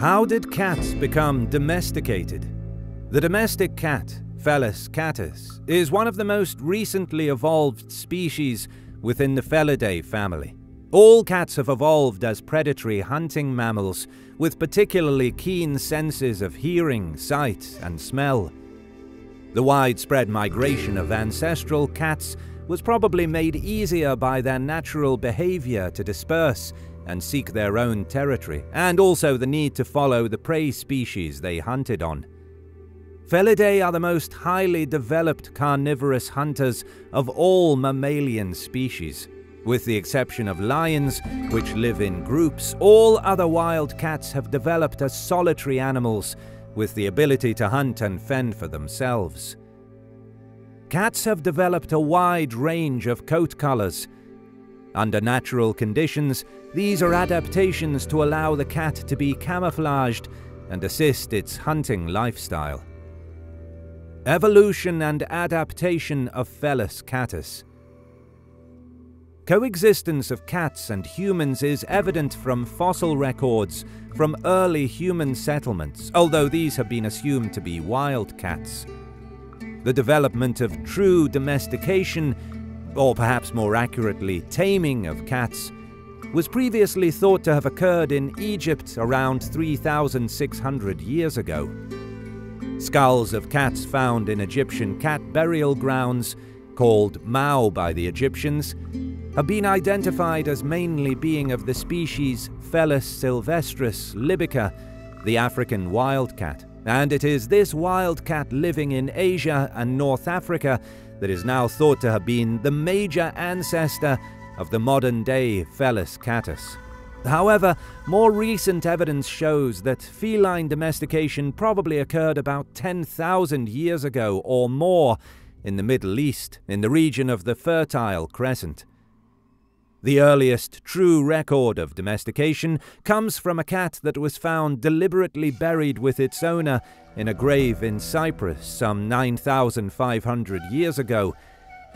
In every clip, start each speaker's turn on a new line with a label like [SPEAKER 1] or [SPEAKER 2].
[SPEAKER 1] How did cats become domesticated? The domestic cat, Felis catus, is one of the most recently evolved species within the Felidae family. All cats have evolved as predatory hunting mammals with particularly keen senses of hearing, sight, and smell. The widespread migration of ancestral cats was probably made easier by their natural behavior to disperse and seek their own territory, and also the need to follow the prey species they hunted on. Felidae are the most highly developed carnivorous hunters of all mammalian species. With the exception of lions, which live in groups, all other wild cats have developed as solitary animals with the ability to hunt and fend for themselves. Cats have developed a wide range of coat colors, under natural conditions, these are adaptations to allow the cat to be camouflaged and assist its hunting lifestyle. Evolution and adaptation of Felis catus. Coexistence of cats and humans is evident from fossil records from early human settlements, although these have been assumed to be wild cats. The development of true domestication or perhaps more accurately, taming of cats, was previously thought to have occurred in Egypt around 3,600 years ago. Skulls of cats found in Egyptian cat burial grounds, called Mau by the Egyptians, have been identified as mainly being of the species Felis silvestris lybica, the African wildcat. And it is this wildcat living in Asia and North Africa that is now thought to have been the major ancestor of the modern day Felis catus. However, more recent evidence shows that feline domestication probably occurred about 10,000 years ago or more in the Middle East, in the region of the Fertile Crescent. The earliest true record of domestication comes from a cat that was found deliberately buried with its owner in a grave in Cyprus some 9,500 years ago,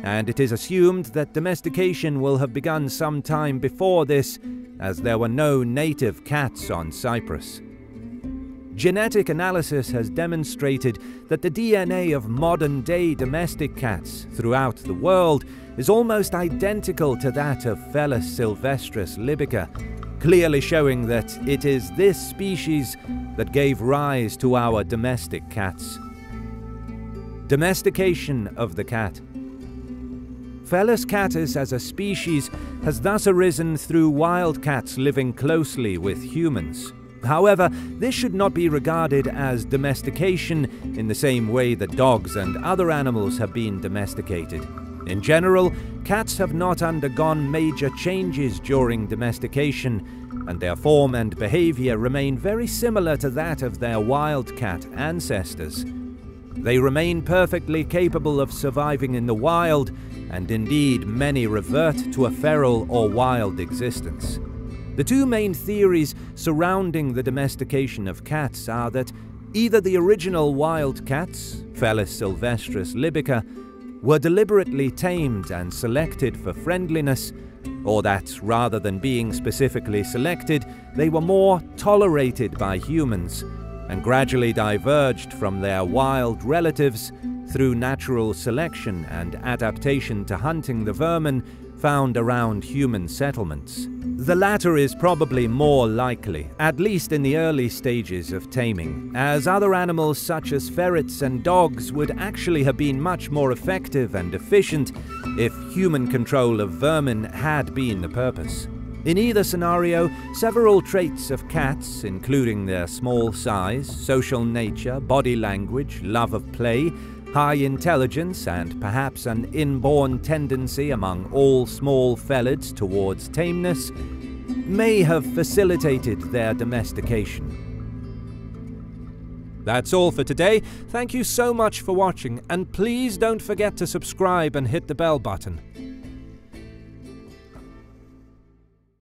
[SPEAKER 1] and it is assumed that domestication will have begun some time before this, as there were no native cats on Cyprus. Genetic analysis has demonstrated that the DNA of modern day domestic cats throughout the world is almost identical to that of Felis silvestris lybica, clearly showing that it is this species that gave rise to our domestic cats. Domestication of the cat. Felis catus as a species has thus arisen through wild cats living closely with humans. However, this should not be regarded as domestication in the same way that dogs and other animals have been domesticated. In general, cats have not undergone major changes during domestication, and their form and behavior remain very similar to that of their wildcat ancestors. They remain perfectly capable of surviving in the wild, and indeed many revert to a feral or wild existence. The two main theories surrounding the domestication of cats are that either the original wild cats, Felis silvestris lybica, were deliberately tamed and selected for friendliness, or that rather than being specifically selected, they were more tolerated by humans and gradually diverged from their wild relatives through natural selection and adaptation to hunting the vermin found around human settlements. The latter is probably more likely, at least in the early stages of taming, as other animals such as ferrets and dogs would actually have been much more effective and efficient if human control of vermin had been the purpose. In either scenario, several traits of cats, including their small size, social nature, body language, love of play, high intelligence, and perhaps an inborn tendency among all small felids towards tameness, may have facilitated their domestication. That's all for today. Thank you so much for watching, and please don't forget to subscribe and hit the bell button.